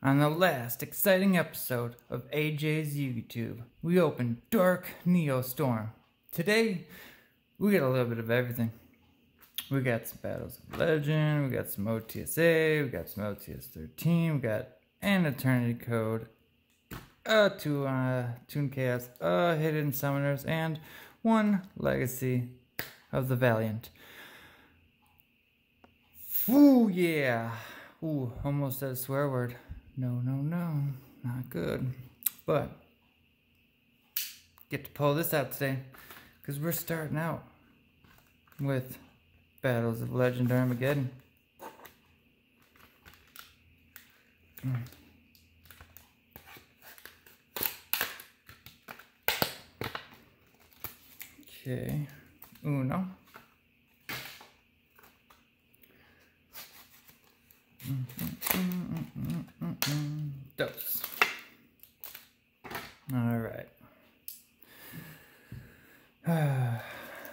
On the last exciting episode of AJ's YugiTube, we opened Dark Neo Storm. Today, we got a little bit of everything. We got some Battles of Legend, we got some OTSA, we got some OTS 13, we got an Eternity Code, uh, two uh, Toon Chaos, uh, Hidden Summoners, and one Legacy of the Valiant. Ooh, yeah. Ooh, almost said a swear word. No, no, no. Not good. But, get to pull this out today. Because we're starting out with Battles of Legend Armageddon. Mm. Okay. Uno. Dos. All right.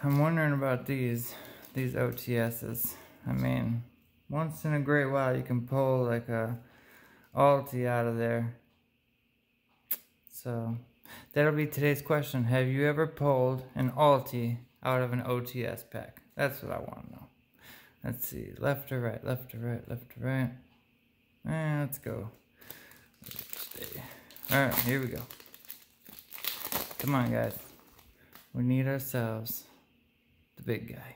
I'm wondering about these these OTSs. I mean, once in a great while you can pull like a ulti out of there. So that'll be today's question. Have you ever pulled an ulti out of an OTS pack? That's what I want to know. Let's see, left or right, left or right, left or right. Eh, let's go. Alright, here we go. Come on, guys. We need ourselves big guy.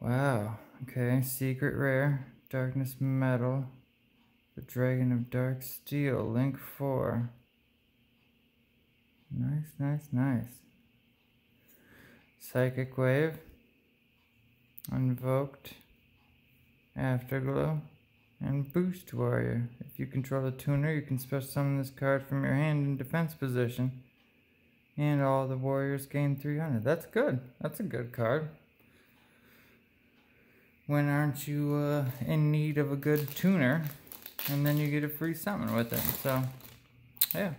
Wow. Okay, secret rare, darkness metal, the dragon of dark steel, link 4. Nice, nice, nice. Psychic wave. Invoked, Afterglow, and Boost Warrior. If you control the tuner, you can special summon this card from your hand in defense position. And all the warriors gain 300. That's good. That's a good card. When aren't you uh, in need of a good tuner? And then you get a free summon with it. So, yeah.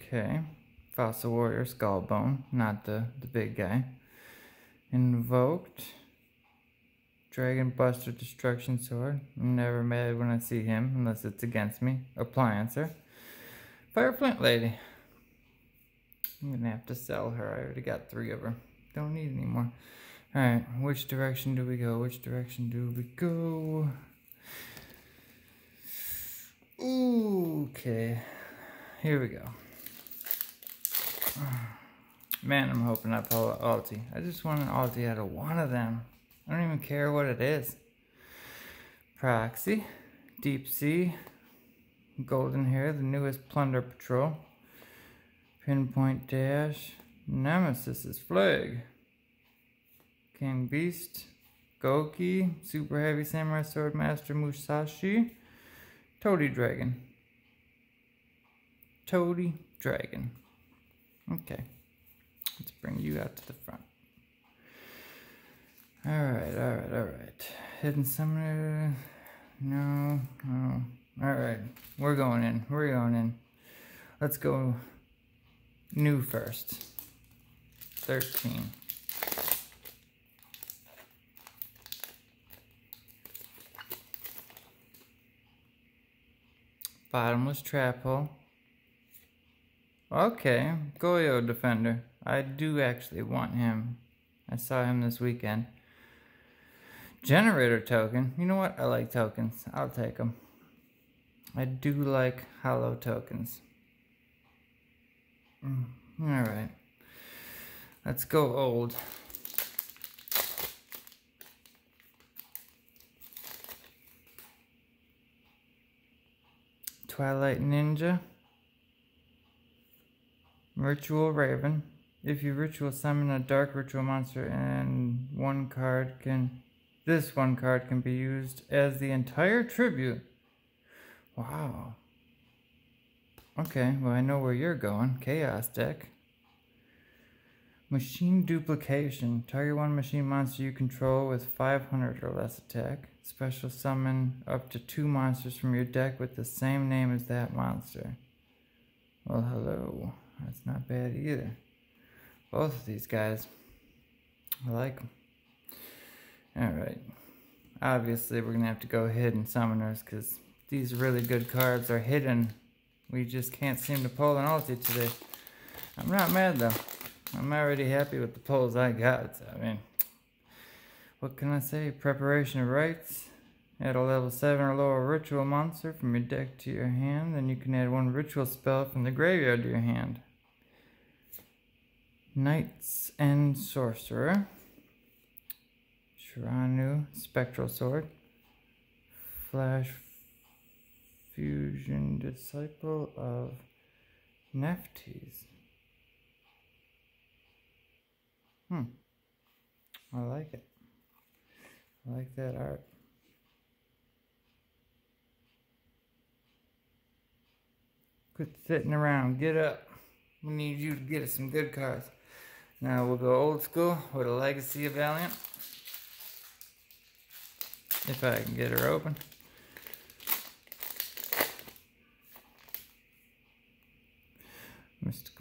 Okay. Fossil Warrior Skullbone, not the, the big guy. Invoked. Dragon Buster Destruction Sword. I'm never mad when I see him, unless it's against me. Appliancer. Fire Flint Lady. I'm gonna have to sell her. I already got three of her. Don't need any more. Alright, which direction do we go? Which direction do we go? Okay. Here we go. Man, I'm hoping I pull an ulti. I just want an ulti out of one of them. I don't even care what it is. Proxy, Deep Sea, Golden Hair, the newest Plunder Patrol, Pinpoint Dash, Nemesis's Flag, King Beast, Goki, Super Heavy Samurai Sword Master Musashi, Toady Dragon. Toady Dragon. Okay. Let's bring you out to the front. Alright, alright, alright. Hidden Summoner. No, no. Alright, we're going in. We're going in. Let's go new first. 13. Bottomless trap hole. Okay, Goyo Defender. I do actually want him. I saw him this weekend. Generator token. You know what? I like tokens. I'll take them. I do like hollow tokens. Mm, Alright. Let's go old. Twilight Ninja. Ritual Raven. If you ritual summon a dark ritual monster and one card can this one card can be used as the entire tribute. Wow. Okay, well I know where you're going. Chaos deck. Machine duplication. Target one machine monster you control with 500 or less attack. Special summon up to two monsters from your deck with the same name as that monster. Well, hello. That's not bad either. Both of these guys. I like them. Alright. obviously we're going to have to go hidden summoners because these really good cards are hidden. We just can't seem to pull an ulti today. I'm not mad though. I'm already happy with the pulls I got. I mean, what can I say? Preparation of rites. Add a level 7 or lower ritual monster from your deck to your hand. Then you can add one ritual spell from the graveyard to your hand. Knight's and Sorcerer. Shiranui Spectral Sword. Flash Fusion Disciple of Nephthys. Hmm. I like it. I like that art. Quit sitting around. Get up. We need you to get us some good cards. Now we'll go old school with a Legacy of Valiant. If I can get her open.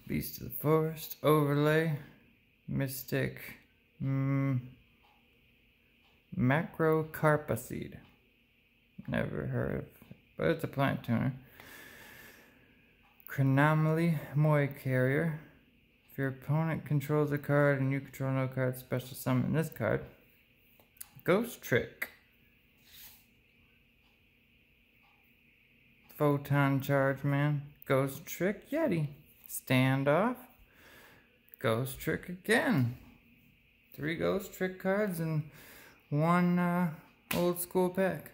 Beast of the Forest. Overlay. Mystic. Mm, Macrocarpa seed. Never heard of but it's a plant tuner. Chronomaly Moai Carrier. If your opponent controls a card and you control no card, special summon this card. Ghost Trick. Photon Charge Man. Ghost Trick Yeti. Standoff. Ghost Trick again. Three Ghost Trick cards and one uh, old school pack.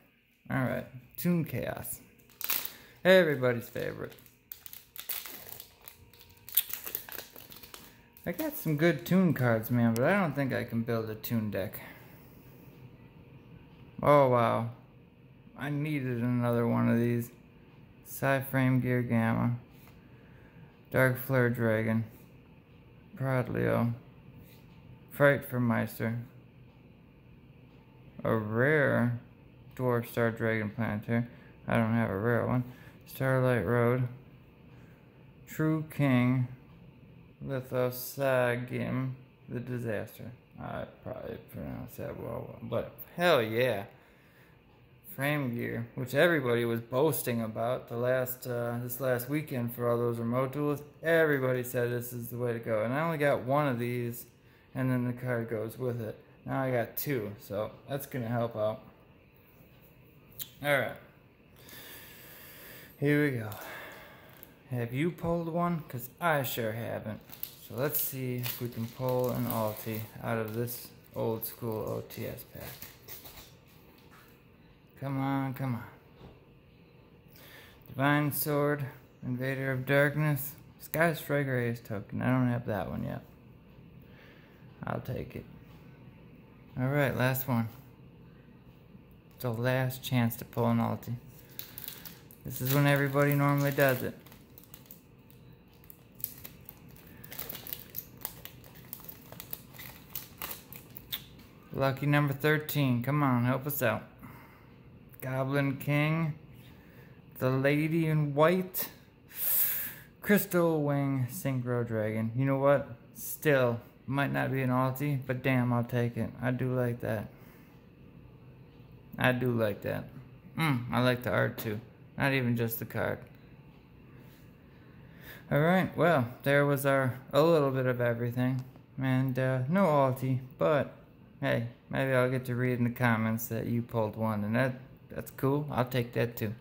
Alright, Toon Chaos. Everybody's favorite. I got some good toon cards, man, but I don't think I can build a toon deck. Oh, wow. I needed another one of these. Psy-Frame Gear Gamma. Dark Flare Dragon. Prodleo. Fright for Meister. A rare Dwarf Star Dragon Planter. I don't have a rare one. Starlight Road. True King. Lithosagym. The Disaster. I probably pronounced that well, but hell yeah. Frame gear, which everybody was boasting about the last uh, this last weekend for all those remote duels. Everybody said this is the way to go, and I only got one of these, and then the card goes with it. Now I got two, so that's gonna help out. All right, here we go. Have you pulled one? Cause I sure haven't. So let's see if we can pull an ulti out of this old school OTS pack. Come on, come on. Divine Sword, Invader of Darkness, Sky Striker Ace token. I don't have that one yet. I'll take it. Alright, last one. It's the last chance to pull an ulti. This is when everybody normally does it. Lucky number 13. Come on, help us out. Goblin King. The Lady in White. Crystal Wing Synchro Dragon. You know what? Still, might not be an ulti, but damn, I'll take it. I do like that. I do like that. Hmm, I like the art too. Not even just the card. Alright, well, there was our a little bit of everything. And uh, no ulti, but hey, maybe I'll get to read in the comments that you pulled one, and that that's cool. I'll take that too.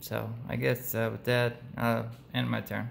So I guess uh, with that, I'll end my turn.